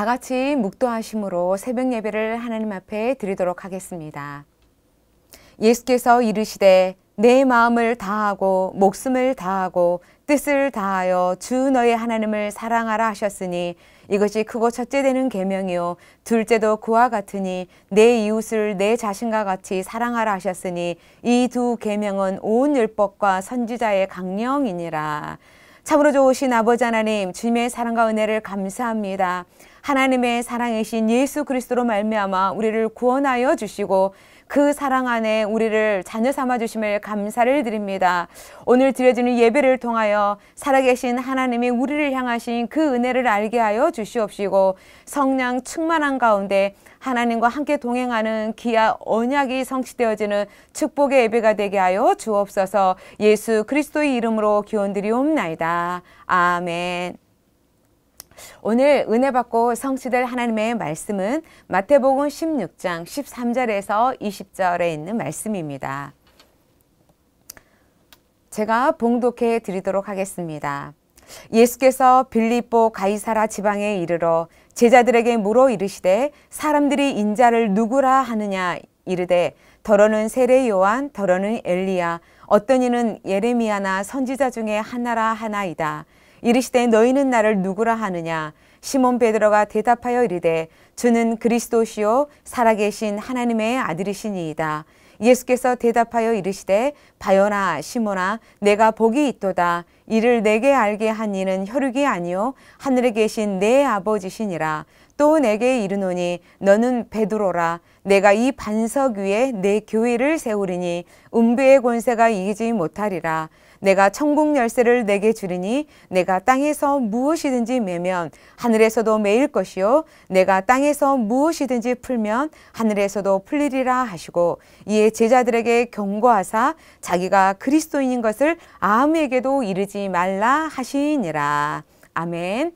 다 같이 묵도하심으로 새벽 예배를 하나님 앞에 드리도록 하겠습니다. 예수께서 이르시되 내 마음을 다하고 목숨을 다하고 뜻을 다하여 주 너의 하나님을 사랑하라 하셨으니 이것이 크고 첫째 되는 계명이요 둘째도 그와 같으니 내 이웃을 내 자신과 같이 사랑하라 하셨으니 이 두 계명은 온 율법과 선지자의 강령이니라. 참으로 좋으신 아버지 하나님 주님의 사랑과 은혜를 감사합니다. 하나님의 사랑이신 예수 그리스도로 말미암아 우리를 구원하여 주시고 그 사랑 안에 우리를 자녀 삼아 주심을 감사를 드립니다. 오늘 드려지는 예배를 통하여 살아계신 하나님이 우리를 향하신 그 은혜를 알게 하여 주시옵시고 성령 충만한 가운데 하나님과 함께 동행하는 기아 언약이 성취되어지는 축복의 예배가 되게 하여 주옵소서 예수 그리스도의 이름으로 기원드리옵나이다. 아멘. 오늘 은혜 받고 성취될 하나님의 말씀은 마태복음 16장 13절에서 20절에 있는 말씀입니다. 제가 봉독해 드리도록 하겠습니다. 예수께서 빌립보 가이사라 지방에 이르러 제자들에게 물어 이르시되 사람들이 인자를 누구라 하느냐 이르되 더러는 세례 요한 더러는 엘리야 어떤 이는 예레미야나 선지자 중에 하나라 하나이다. 이르시되 너희는 나를 누구라 하느냐? 시몬 베드로가 대답하여 이르되 주는 그리스도시요 살아계신 하나님의 아들이시니이다. 예수께서 대답하여 이르시되 바요나 시몬아 내가 복이 있도다. 이를 내게 알게 한 이는 혈육이 아니요 하늘에 계신 내 아버지시니라. 또 내게 이르노니 너는 베드로라. 내가 이 반석 위에 내 교회를 세우리니 음부의 권세가 이기지 못하리라 내가 천국 열쇠를 내게 주리니 내가 땅에서 무엇이든지 매면 하늘에서도 매일 것이요 내가 땅에서 무엇이든지 풀면 하늘에서도 풀리리라 하시고 이에 제자들에게 경고하사 자기가 그리스도인인 것을 아무에게도 이르지 말라 하시니라 아멘.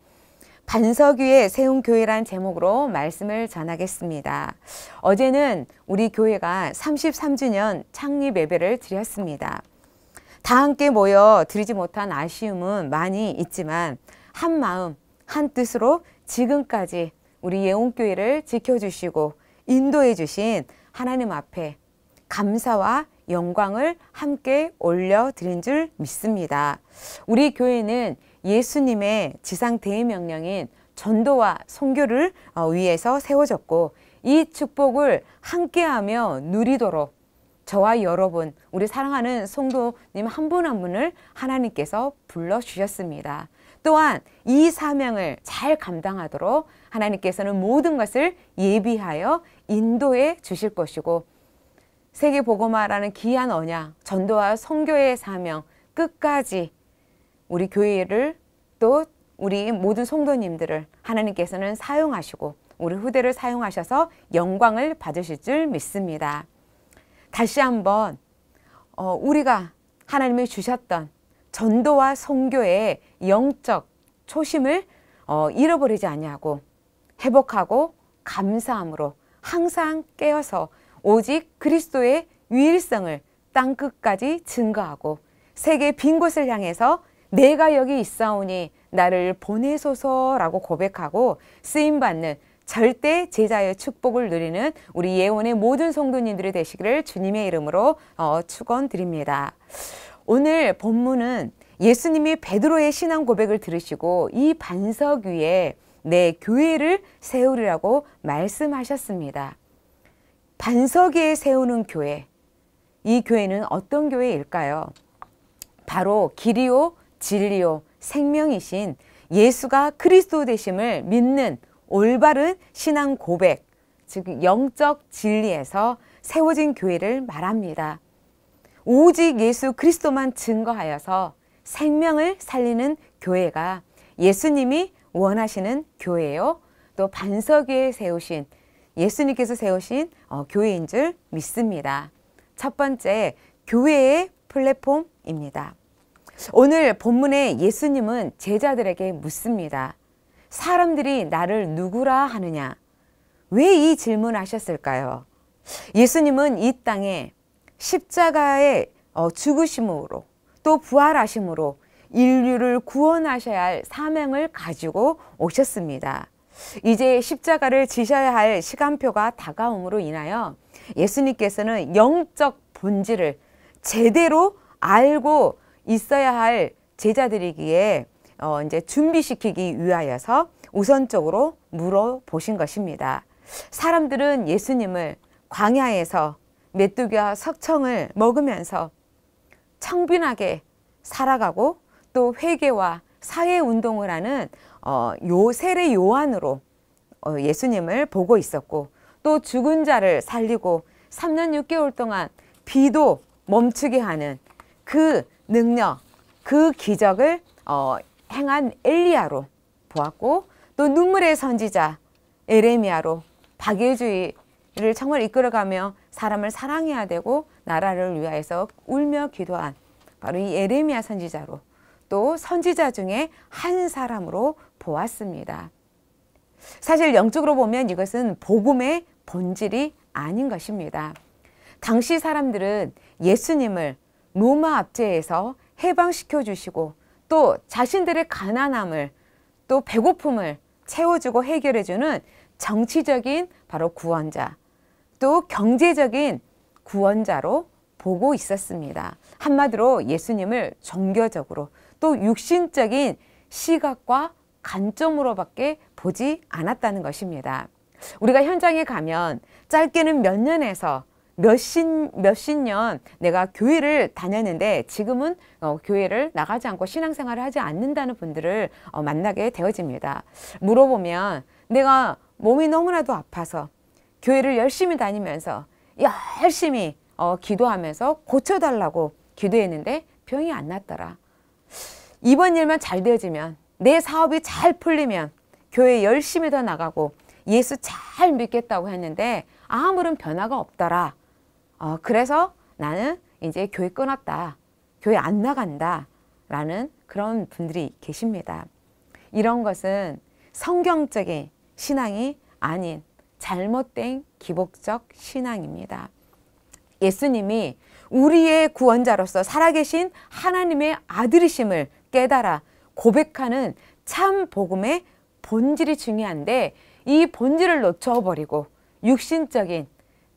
반석 위에 세운 교회란 제목으로 말씀을 전하겠습니다. 어제는 우리 교회가 33주년 창립 예배를 드렸습니다. 다 함께 모여 드리지 못한 아쉬움은 많이 있지만 한 마음, 한 뜻으로 지금까지 우리 예원교회를 지켜주시고 인도해 주신 하나님 앞에 감사와 영광을 함께 올려드린 줄 믿습니다. 우리 교회는 예수님의 지상 대명령인 전도와 선교를 어, 위해서 세워졌고 이 축복을 함께하며 누리도록 저와 여러분, 우리 사랑하는 성도님 한 분한 한 분을 하나님께서 불러주셨습니다. 또한 이 사명을 잘 감당하도록 하나님께서는 모든 것을 예비하여 인도해 주실 것이고 세계 복음화라는 귀한 언약, 전도와 선교의 사명 끝까지 우리 교회를 또 우리 모든 성도님들을 하나님께서는 사용하시고 우리 후대를 사용하셔서 영광을 받으실 줄 믿습니다. 다시 한번 어, 우리가 하나님이 주셨던 전도와 선교의 영적 초심을 어, 잃어버리지 아니하고 회복하고 감사함으로 항상 깨어서 오직 그리스도의 유일성을 땅 끝까지 증거하고 세계 빈 곳을 향해서 내가 여기 있사오니 나를 보내소서라고 고백하고 쓰임 받는 절대 제자의 축복을 누리는 우리 예원의 모든 성도님들이 되시기를 주님의 이름으로 어, 축원드립니다. 오늘 본문은 예수님이 베드로의 신앙 고백을 들으시고 이 반석 위에 내 교회를 세우리라고 말씀하셨습니다. 반석 위에 세우는 교회. 이 교회는 어떤 교회일까요? 바로 길이요, 진리요, 생명이신 예수가 그리스도 되심을 믿는 올바른 신앙 고백, 즉 영적 진리에서 세워진 교회를 말합니다. 오직 예수 그리스도만 증거하여서 생명을 살리는 교회가 예수님이 원하시는 교회요. 또 반석 위에 세우신 예수님께서 세우신 어, 교회인 줄 믿습니다. 첫 번째, 교회의 플랫폼입니다. 오늘 본문에 예수님은 제자들에게 묻습니다. 사람들이 나를 누구라 하느냐? 왜 이 질문 하셨을까요? 예수님은 이 땅에 십자가의 어, 죽으심으로 또 부활하심으로 인류를 구원하셔야 할 사명을 가지고 오셨습니다. 이제 십자가를 지셔야 할 시간표가 다가옴으로 인하여 예수님께서는 영적 본질을 제대로 알고 있어야 할 제자들이기에 어 이제 준비시키기 위하여서 우선적으로 물어보신 것입니다. 사람들은 예수님을 광야에서 메뚜기와 석청을 먹으면서 청빈하게 살아가고 또 회개와 사회 운동을 하는 어, 요 세례 요한으로 어, 예수님을 보고 있었고 또 죽은 자를 살리고 3년 6개월 동안 비도 멈추게 하는 그 능력, 그 기적을 어, 행한 엘리야로 보았고 또 눈물의 선지자 에레미야로 박애주의를 정말 이끌어가며 사람을 사랑해야 되고 나라를 위하여서 울며 기도한 바로 이 에레미야 선지자로 또 선지자 중에 한 사람으로 보았습니다. 사실 영적으로 보면 이것은 복음의 본질이 아닌 것입니다. 당시 사람들은 예수님을 로마 압제에서 해방시켜 주시고 또 자신들의 가난함을 또 배고픔을 채워주고 해결해주는 정치적인 바로 구원자 또 경제적인 구원자로 보고 있었습니다. 한마디로 예수님을 종교적으로 또 육신적인 시각과 관점으로밖에 보지 않았다는 것입니다. 우리가 현장에 가면 짧게는 몇 년에서 몇십, 몇십 년 내가 교회를 다녔는데 지금은 어, 교회를 나가지 않고 신앙생활을 하지 않는다는 분들을 어, 만나게 되어집니다. 물어보면 내가 몸이 너무나도 아파서 교회를 열심히 다니면서 열심히 어, 기도하면서 고쳐달라고 기도했는데 병이 안 났더라. 이번 일만 잘 되어지면 내 사업이 잘 풀리면 교회 열심히 더 나가고 예수 잘 믿겠다고 했는데 아무런 변화가 없더라. 어, 그래서 나는 이제 교회 끊었다. 교회 안 나간다. 라는 그런 분들이 계십니다. 이런 것은 성경적인 신앙이 아닌 잘못된 기복적 신앙입니다. 예수님이 우리의 구원자로서 살아계신 하나님의 아들이심을 깨달아 고백하는 참 복음의 본질이 중요한데 이 본질을 놓쳐버리고 육신적인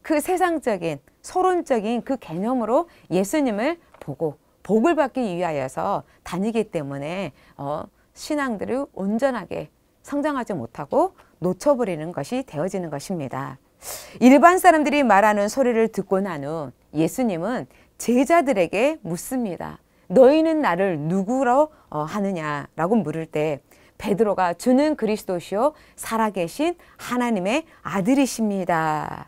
그 세상적인 소론적인 그 개념으로 예수님을 보고 복을 받기 위하여서 다니기 때문에 어, 신앙들을 온전하게 성장하지 못하고 놓쳐버리는 것이 되어지는 것입니다. 일반 사람들이 말하는 소리를 듣고 난 후 예수님은 제자들에게 묻습니다. 너희는 나를 누구로 어, 하느냐라고 물을 때 베드로가 주는 그리스도시요 살아계신 하나님의 아들이십니다.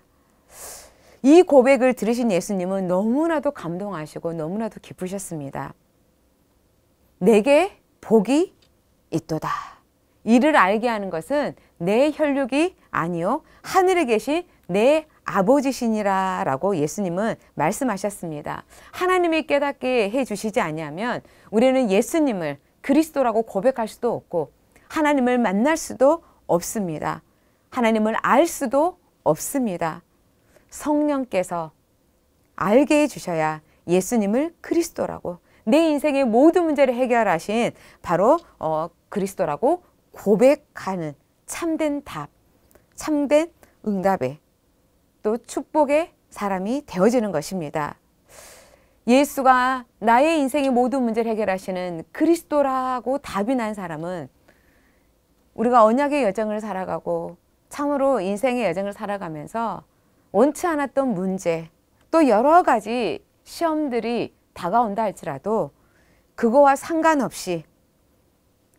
이 고백을 들으신 예수님은 너무나도 감동하시고 너무나도 기쁘셨습니다. 내게 복이 있도다. 이를 알게 하는 것은 내 혈육이 아니요 하늘에 계신 내 아버지시니라 라고 예수님은 말씀하셨습니다. 하나님이 깨닫게 해 주시지 아니하면 우리는 예수님을 그리스도라고 고백할 수도 없고 하나님을 만날 수도 없습니다. 하나님을 알 수도 없습니다. 성령께서 알게 해 주셔야 예수님을 그리스도라고 내 인생의 모든 문제를 해결하신 바로 어, 그리스도라고 고백하는 참된 답, 참된 응답에 또 축복의 사람이 되어지는 것입니다. 예수가 나의 인생의 모든 문제를 해결하시는 그리스도라고 답이 난 사람은 우리가 언약의 여정을 살아가고 참으로 인생의 여정을 살아가면서 원치 않았던 문제 또 여러 가지 시험들이 다가온다 할지라도 그거와 상관없이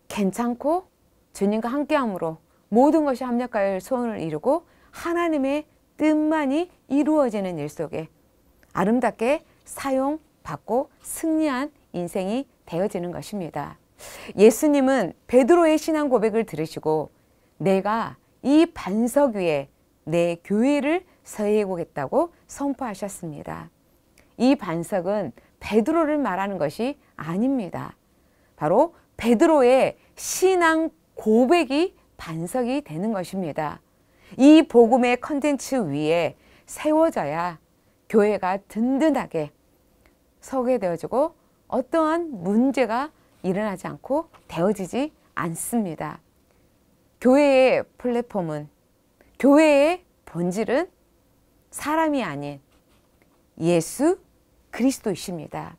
괜찮고 주님과 함께함으로 모든 것이 합력할 소원을 이루고 하나님의 뜻만이 이루어지는 일 속에 아름답게 사용받고 승리한 인생이 되어지는 것입니다. 예수님은 베드로의 신앙 고백을 들으시고 내가 이 반석 위에 내 교회를 서해보겠다고 선포하셨습니다. 이 반석은 베드로를 말하는 것이 아닙니다. 바로 베드로의 신앙 고백이 반석이 되는 것입니다. 이 복음의 컨텐츠 위에 세워져야 교회가 든든하게 서게 되어지고 어떠한 문제가 일어나지 않고 되어지지 않습니다. 교회의 플랫폼은 교회의 본질은 사람이 아닌 예수 그리스도이십니다.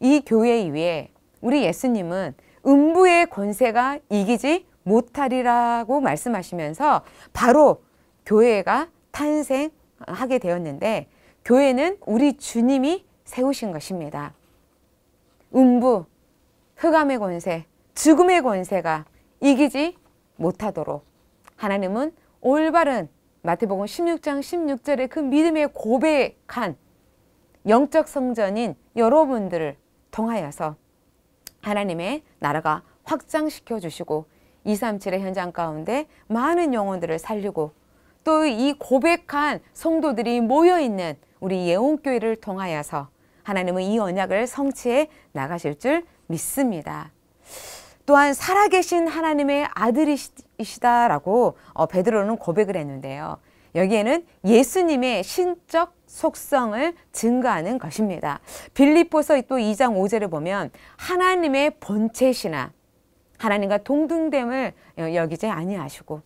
이 교회 위에 우리 예수님은 음부의 권세가 이기지 못하리라고 말씀하시면서 바로 교회가 탄생하게 되었는데 교회는 우리 주님이 세우신 것입니다. 음부, 흑암의 권세, 죽음의 권세가 이기지 못하도록 하나님은 올바른 마태복음 16장 16절의 그 믿음의 고백한 영적 성전인 여러분들을 통하여서 하나님의 나라가 확장시켜 주시고 237의 현장 가운데 많은 영혼들을 살리고 또 이 고백한 성도들이 모여 있는 우리 예원교회를 통하여서 하나님은 이 언약을 성취해 나가실 줄 믿습니다. 또한 살아계신 하나님의 아들이시다라고 어, 베드로는 고백을 했는데요. 여기에는 예수님의 신적 속성을 증거하는 것입니다. 빌립보서 또 2장 5절을 보면 하나님의 본체시나 하나님과 동등됨을 여기지 아니하시고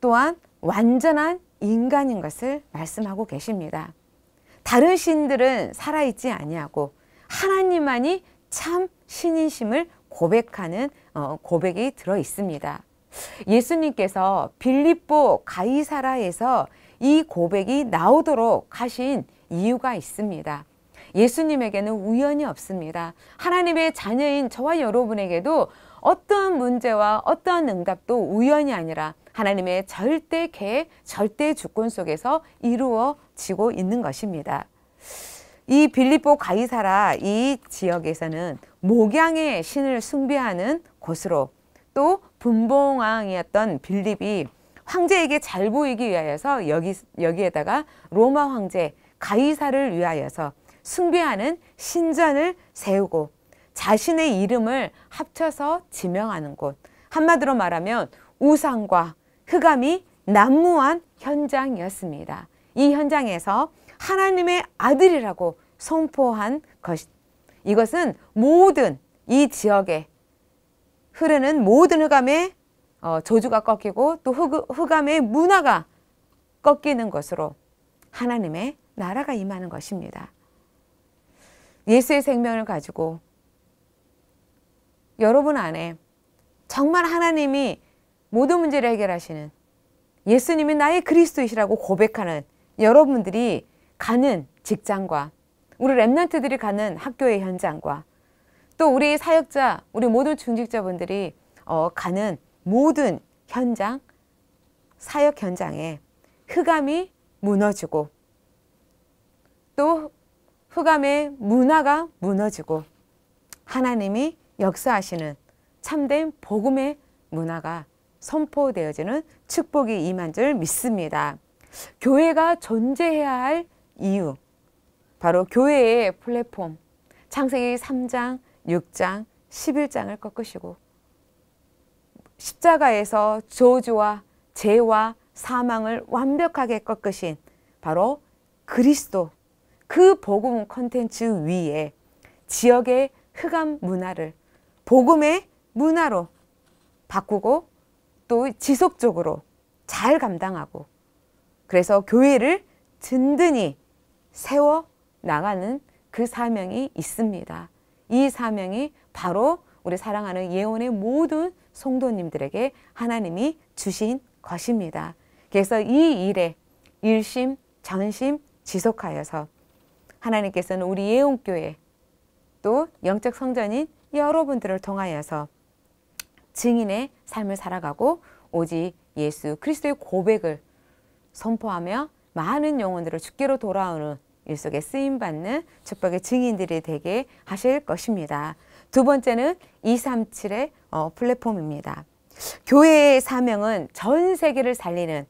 또한 완전한 인간인 것을 말씀하고 계십니다. 다른 신들은 살아있지 아니하고 하나님만이 참 신이심을 고백하는 어, 고백이 들어 있습니다. 예수님께서 빌립보 가이사라에서 이 고백이 나오도록 하신 이유가 있습니다. 예수님에게는 우연이 없습니다. 하나님의 자녀인 저와 여러분에게도 어떠한 문제와 어떠한 응답도 우연이 아니라 하나님의 절대 계획, 절대 주권 속에서 이루어지고 있는 것입니다. 이 빌립보 가이사라 이 지역에서는 목양의 신을 숭배하는 곳으로 또 분봉왕이었던 빌립이 황제에게 잘 보이기 위하여서 여기, 여기에다가 로마 황제 가이사를 위하여서 숭배하는 신전을 세우고 자신의 이름을 합쳐서 지명하는 곳. 한마디로 말하면 우상과 흑암이 난무한 현장이었습니다. 이 현장에서 하나님의 아들이라고 선포한 것. 이것은 모든 이 지역에 흐르는 모든 흑암의 어, 저주가 꺾이고 또 흑, 흑암의 문화가 꺾이는 것으로 하나님의 나라가 임하는 것입니다. 예수의 생명을 가지고 여러분 안에 정말 하나님이 모든 문제를 해결하시는 예수님이 나의 그리스도이시라고 고백하는 여러분들이 가는 직장과 우리 랩런트들이 가는 학교의 현장과 또 우리 사역자, 우리 모든 중직자분들이 어, 가는 모든 현장, 사역 현장에 흑암이 무너지고 또 흑암의 문화가 무너지고 하나님이 역사하시는 참된 복음의 문화가 선포되어지는 축복이 임한 줄 믿습니다. 교회가 존재해야 할 이유. 바로 교회의 플랫폼. 창세기 3장, 6장, 11장을 꺾으시고 십자가에서 저주와 죄와 사망을 완벽하게 꺾으신 바로 그리스도 그 복음 컨텐츠 위에 지역의 흑암 문화를 복음의 문화로 바꾸고 또 지속적으로 잘 감당하고 그래서 교회를 든든히 세워 나가는 그 사명이 있습니다. 이 사명이 바로 우리 사랑하는 예언의 모든 성도님들에게 하나님이 주신 것입니다. 그래서 이 일에 일심, 전심 지속하여서 하나님께서는 우리 예언교회 또 영적 성전인 여러분들을 통하여서 증인의 삶을 살아가고 오직 예수 그리스도의 고백을 선포하며 많은 영혼들을 주께로 돌아오는 일 속에 쓰임 받는 축복의 증인들이 되게 하실 것입니다. 두 번째는 237의 어, 플랫폼입니다. 교회의 사명은 전 세계를 살리는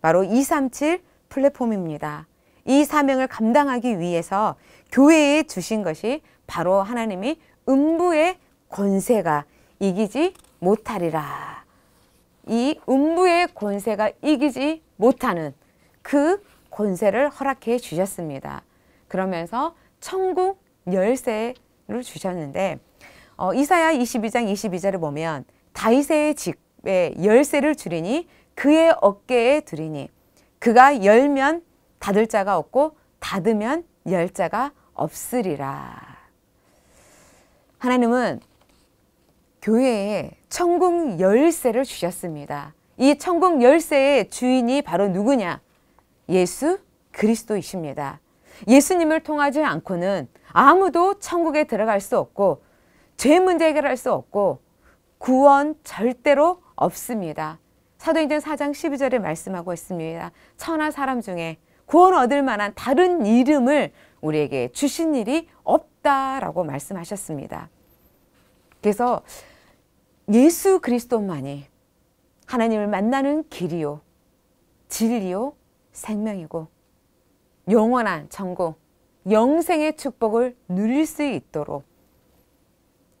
바로 237 플랫폼입니다. 이 사명을 감당하기 위해서 교회에 주신 것이 바로 하나님이 음부의 권세가 이기지 못하리라. 이 음부의 권세가 이기지 못하는 그 권세를 허락해 주셨습니다. 그러면서 천국 열쇠를 주셨는데 어, 이사야 22장 22절을 보면 다윗의 집에 열쇠를 주리니 그의 어깨에 두리니 그가 열면 닫을 자가 없고 닫으면 열 자가 없으리라. 하나님은 교회에 천국 열쇠를 주셨습니다. 이 천국 열쇠의 주인이 바로 누구냐? 예수 그리스도이십니다. 예수님을 통하지 않고는 아무도 천국에 들어갈 수 없고 죄 문제 해결할 수 없고 구원 절대로 없습니다. 사도행전 4장 12절에 말씀하고 있습니다. 천하 사람 중에 구원 얻을 만한 다른 이름을 우리에게 주신 일이 없다라고 말씀하셨습니다. 그래서 예수 그리스도만이 하나님을 만나는 길이요, 진리요, 생명이고 영원한 천국, 영생의 축복을 누릴 수 있도록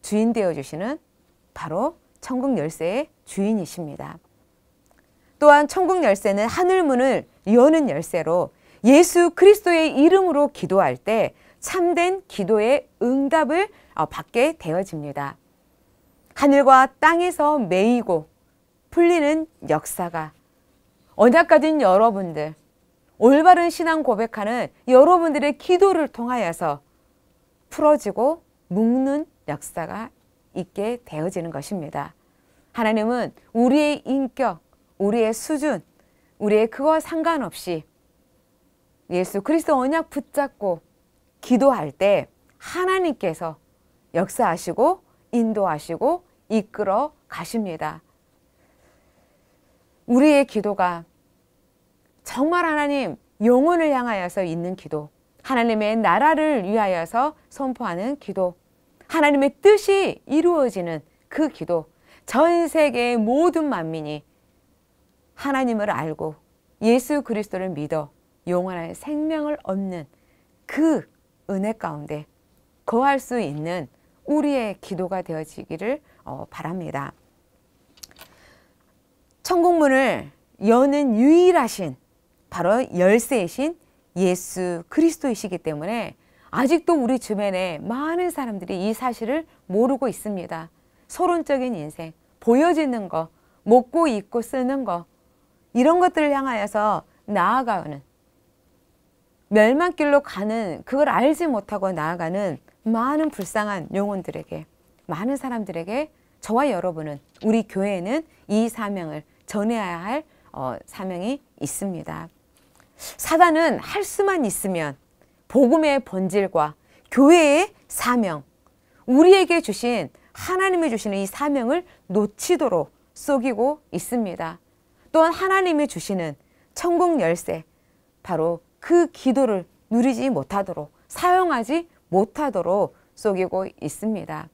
주인 되어 주시는 바로 천국 열쇠의 주인이십니다. 또한 천국 열쇠는 하늘 문을 여는 열쇠로 예수 그리스도의 이름으로 기도할 때 참된 기도의 응답을 어, 받게 되어집니다. 하늘과 땅에서 매이고 풀리는 역사가 가진 여러분들, 올바른 신앙 고백하는 여러분들의 기도를 통하여서 풀어지고 묶는 역사가 있게 되어지는 것입니다. 하나님은 우리의 인격, 우리의 수준, 우리의 그와 상관없이 예수 그리스도 언약 붙잡고 기도할 때 하나님께서 역사하시고 인도하시고 이끌어 가십니다. 우리의 기도가 정말 하나님 영혼을 향하여서 있는 기도, 하나님의 나라를 위하여서 선포하는 기도, 하나님의 뜻이 이루어지는 그 기도, 전 세계의 모든 만민이 하나님을 알고 예수 그리스도를 믿어 영원한 생명을 얻는 그 은혜 가운데 거할 수 있는 우리의 기도가 되어지기를 어, 바랍니다. 천국문을 여는 유일하신 바로 열쇠이신 예수 그리스도이시기 때문에 아직도 우리 주변에 많은 사람들이 이 사실을 모르고 있습니다. 서론적인 인생, 보여지는 거, 먹고 입고 쓰는 거, 이런 것들을 향하여서 나아가는 멸망길로 가는 그걸 알지 못하고 나아가는 많은 불쌍한 영혼들에게 많은 사람들에게 저와 여러분은 우리 교회는 이 사명을 전해야 할 어, 사명이 있습니다. 사단은 할 수만 있으면 복음의 본질과 교회의 사명, 우리에게 주신 하나님이 주시는 이 사명을 놓치도록 속이고 있습니다. 또한 하나님이 주시는 천국 열쇠, 바로 그 기도를 누리지 못하도록, 사용하지 못하도록 속이고 있습니다.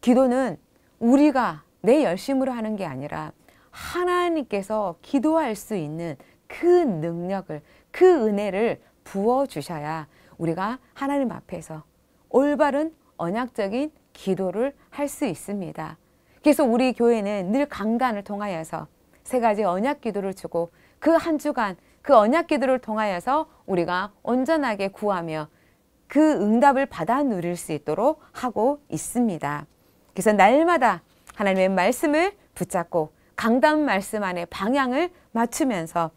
기도는 우리가 내 열심으로 하는 게 아니라 하나님께서 기도할 수 있는 그 능력을, 그 은혜를 부어 주셔야 우리가 하나님 앞에서 올바른 언약적인 기도를 할 수 있습니다. 그래서 우리 교회는 늘 강단을 통하여서 세 가지 언약 기도를 주고 그 한 주간 그 언약 기도를 통하여서 우리가 온전하게 구하며 그 응답을 받아 누릴 수 있도록 하고 있습니다. 그래서 날마다 하나님의 말씀을 붙잡고 강단 말씀 안에 방향을 맞추면서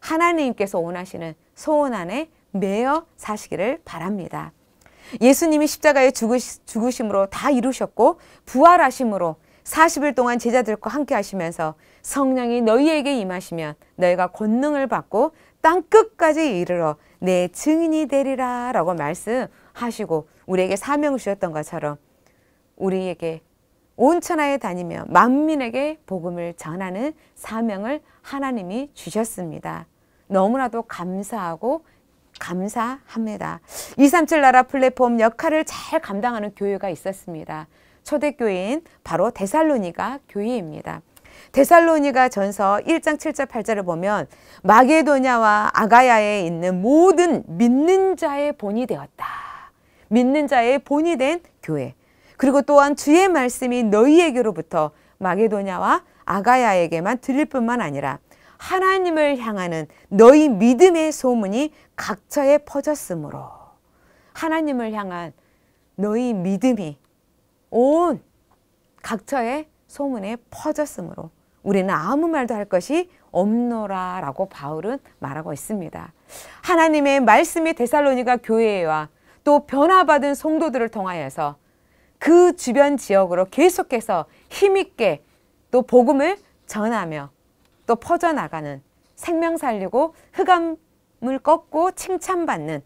하나님께서 원하시는 소원 안에 매여 사시기를 바랍니다. 예수님이 십자가에 죽으심으로 다 이루셨고 부활하심으로 40일 동안 제자들과 함께 하시면서 성령이 너희에게 임하시면 너희가 권능을 받고 땅 끝까지 이르러 내 증인이 되리라 라고 말씀하시고 우리에게 사명을 주셨던 것처럼 우리에게 온 천하에 다니며 만민에게 복음을 전하는 사명을 하나님이 주셨습니다. 너무나도 감사하고 감사합니다. 237 나라 플랫폼 역할을 잘 감당하는 교회가 있었습니다. 초대교회인 바로 데살로니가 교회입니다. 데살로니가 전서 1장 7절 8절을 보면 마게도냐와 아가야에 있는 모든 믿는 자의 본이 되었다. 믿는 자의 본이 된 교회. 그리고 또한 주의 말씀이 너희에게로부터 마게도냐와 아가야에게만 들릴 뿐만 아니라 하나님을 향하는 너희 믿음의 소문이 각처에 퍼졌으므로 하나님을 향한 너희 믿음이 온 각처에 소문에 퍼졌으므로 우리는 아무 말도 할 것이 없노라 라고 바울은 말하고 있습니다. 하나님의 말씀이 데살로니가 교회와 또 변화받은 성도들을 통하여서 그 주변 지역으로 계속해서 힘있게 또 복음을 전하며 또 퍼져나가는 생명 살리고 흑암을 꺾고 칭찬받는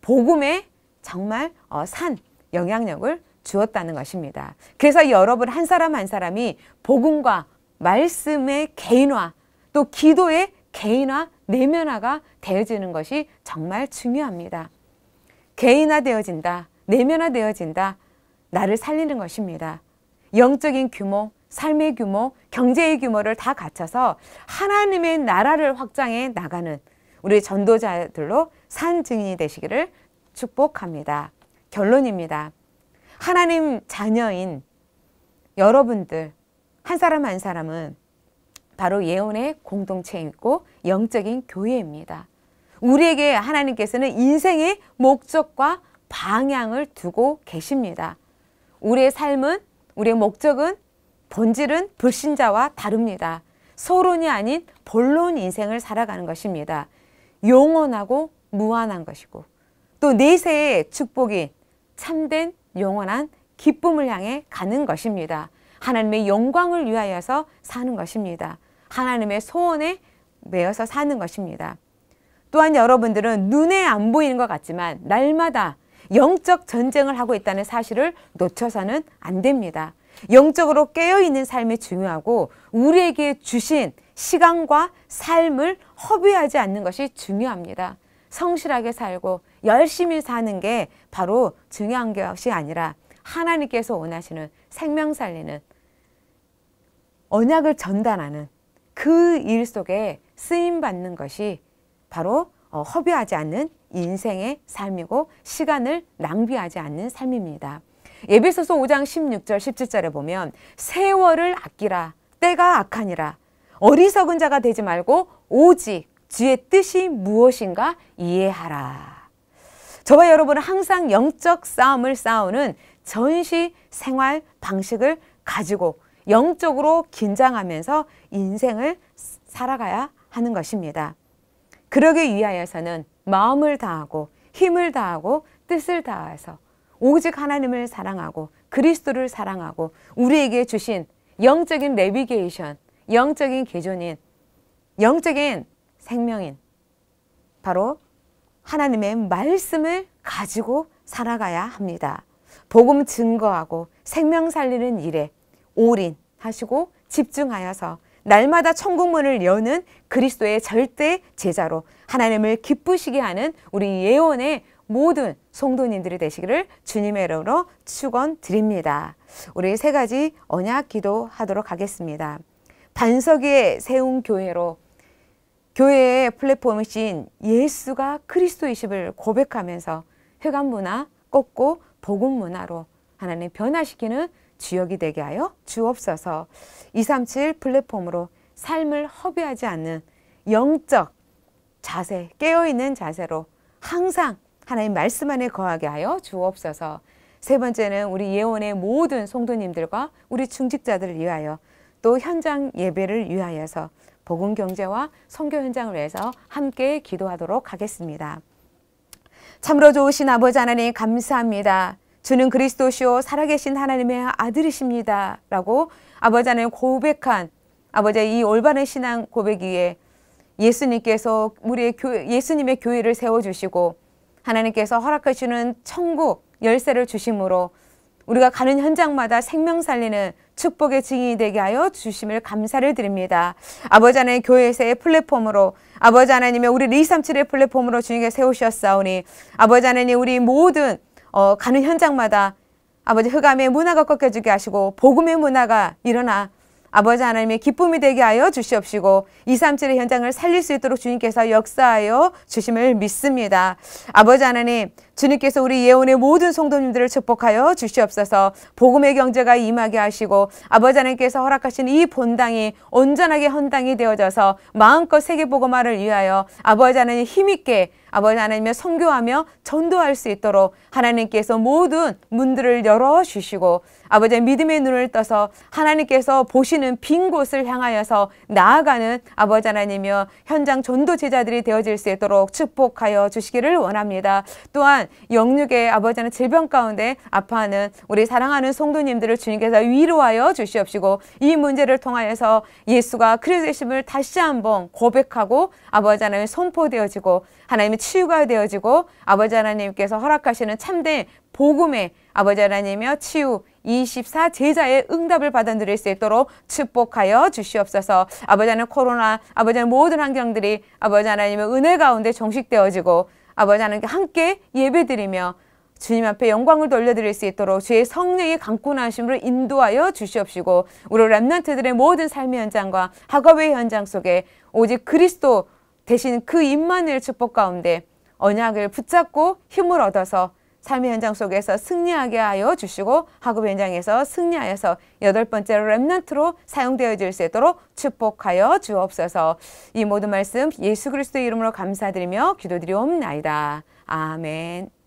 복음의 정말 어, 산 영향력을 주었다는 것입니다. 그래서 여러분 한 사람 한 사람이 복음과 말씀의 개인화 또 기도의 개인화 내면화가 되어지는 것이 정말 중요합니다. 개인화 되어진다. 내면화 되어진다. 나를 살리는 것입니다. 영적인 규모, 삶의 규모, 경제의 규모를 다 갖춰서 하나님의 나라를 확장해 나가는 우리 전도자들로 산 증인이 되시기를 축복합니다. 결론입니다. 하나님 자녀인 여러분들 한 사람 한 사람은 바로 예언의 공동체이고 영적인 교회입니다. 우리에게 하나님께서는 인생의 목적과 방향을 두고 계십니다. 우리의 삶은 우리의 목적은 본질은 불신자와 다릅니다. 서론이 아닌 본론 인생을 살아가는 것입니다. 영원하고 무한한 것이고 또 내세의 축복인 참된 영원한 기쁨을 향해 가는 것입니다. 하나님의 영광을 위하여서 사는 것입니다. 하나님의 소원에 매여서 사는 것입니다. 또한 여러분들은 눈에 안 보이는 것 같지만 날마다 영적 전쟁을 하고 있다는 사실을 놓쳐서는 안 됩니다. 영적으로 깨어있는 삶이 중요하고 우리에게 주신 시간과 삶을 허비하지 않는 것이 중요합니다. 성실하게 살고 열심히 사는 게 바로 중요한 것이 아니라 하나님께서 원하시는 생명 살리는 언약을 전달하는 그 일 속에 쓰임 받는 것이 바로 어, 허비하지 않는 인생의 삶이고 시간을 낭비하지 않는 삶입니다. 예배소서 5장 16절 17절에 보면 세월을 아끼라 때가 악하니라 어리석은 자가 되지 말고 오직 주의 뜻이 무엇인가 이해하라. 저와 여러분은 항상 영적 싸움을 싸우는 전시 생활 방식을 가지고 영적으로 긴장하면서 인생을 살아가야 하는 것입니다. 그러기 위하여서는 마음을 다하고 힘을 다하고 뜻을 다해서 오직 하나님을 사랑하고 그리스도를 사랑하고 우리에게 주신 영적인 내비게이션, 영적인 개존인, 영적인 생명인 바로 하나님의 말씀을 가지고 살아가야 합니다. 복음 증거하고 생명 살리는 일에 올인하시고 집중하여서 날마다 천국문을 여는 그리스도의 절대 제자로 하나님을 기쁘시게 하는 우리 예언의 모든 성도님들이 되시기를 주님의 이름으로 축원드립니다. 우리 세 가지 언약 기도하도록 하겠습니다. 반석 위에 세운 교회로 교회의 플랫폼이신 예수가 그리스도이심을 고백하면서 흑암 문화 꺾고 복음 문화로 하나님 변화시키는 주역이 되게 하여 주옵소서 237 플랫폼으로 삶을 허비하지 않는 영적 자세, 깨어있는 자세로 항상 하나님 말씀 안에 거하게 하여 주옵소서 세 번째는 우리 예원의 모든 성도님들과 우리 중직자들을 위하여 또 현장 예배를 위하여서 복음 경제와 선교 현장을 위해서 함께 기도하도록 하겠습니다. 참으로 좋으신 아버지 하나님 감사합니다. 주는 그리스도시요 살아계신 하나님의 아들이십니다. 라고 아버지 하나님 고백한 아버지의 이 올바른 신앙 고백 위에 예수님께서 우리의 교, 예수님의 교회를 세워주시고 하나님께서 허락하시는 천국 열쇠를 주심으로 우리가 가는 현장마다 생명 살리는 축복의 증인이 되게 하여 주심을 감사를 드립니다. 아버지 하나님 교회에서의 플랫폼으로 아버지 하나님의 우리 리삼칠의 플랫폼으로 주님께 세우셨사오니 아버지 하나님 우리 모든 어, 가는 현장마다 아버지 흑암의 문화가 꺾여지게 하시고 복음의 문화가 일어나 아버지 하나님의 기쁨이 되게 하여 주시옵시고 237의 현장을 살릴 수 있도록 주님께서 역사하여 주심을 믿습니다. 아버지 하나님 주님께서 우리 예언의 모든 성도님들을 축복하여 주시옵소서 복음의 경제가 임하게 하시고 아버지 하나님께서 허락하신 이 본당이 온전하게 헌당이 되어져서 마음껏 세계복음화를 위하여 아버지 하나님 힘있게 아버지 하나님의 선교하며 전도할 수 있도록 하나님께서 모든 문들을 열어 주시고 아버지의 믿음의 눈을 떠서 하나님께서 보시는 빈 곳을 향하여서 나아가는 아버지 하나님이여 현장 전도 제자들이 되어질 수 있도록 축복하여 주시기를 원합니다. 또한 영육의 아버지 하나님 질병 가운데 아파하는 우리 사랑하는 성도님들을 주님께서 위로하여 주시옵시고 이 문제를 통하여서 예수가 그리스도심을 다시 한번 고백하고 아버지 하나님 선포되어지고 하나님의 치유가 되어지고 아버지 하나님께서 허락하시는 참된 복음의 아버지 하나님이여 치유 24 제자의 응답을 받아 누릴 수 있도록 축복하여 주시옵소서. 아버지 하나님 코로나 아버지 하나님 모든 환경들이 아버지 하나님의 은혜 가운데 정식되어지고 아버지 하나님께 함께 예배드리며 주님 앞에 영광을 돌려드릴 수 있도록 주의 성령의 강권하심으로 인도하여 주시옵시고 우리 랩런트들의 모든 삶의 현장과 학업의 현장 속에 오직 그리스도 대신 그 임만을 축복 가운데 언약을 붙잡고 힘을 얻어서 삶의 현장 속에서 승리하게 하여 주시고 학업 현장에서 승리하여서 여덟 번째로 랩런트로 사용되어질 수 있도록 축복하여 주옵소서. 이 모든 말씀 예수 그리스도의 이름으로 감사드리며 기도드리옵나이다. 아멘.